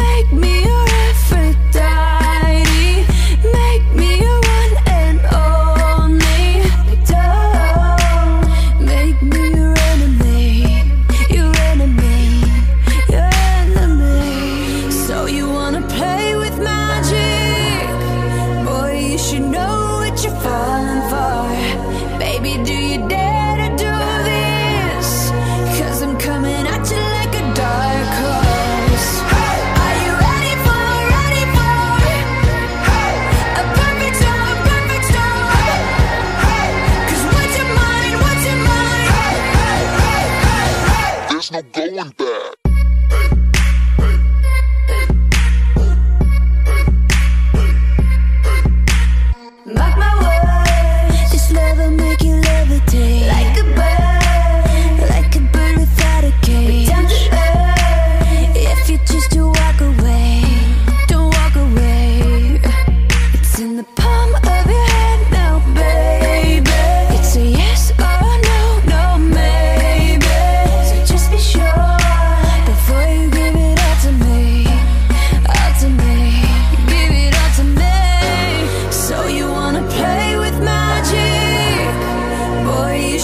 make me going back.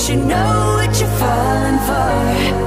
you know what you're falling for.